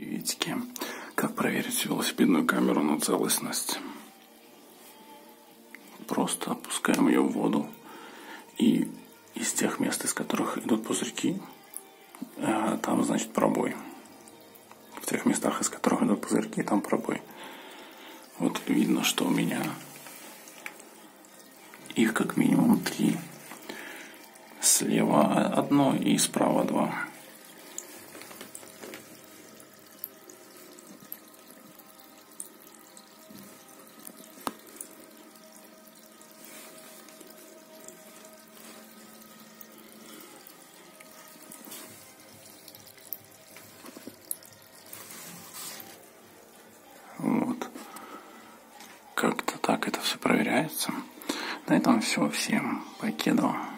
Видите, как проверить велосипедную камеру на целостность. Просто опускаем ее в воду и из тех мест, из которых идут пузырьки, э, там, значит, пробой. В тех местах, из которых идут пузырьки, там пробой. Вот видно, что у меня их как минимум три. Слева одно и справа два. Как-то так это все проверяется. На этом все. Всем покедова.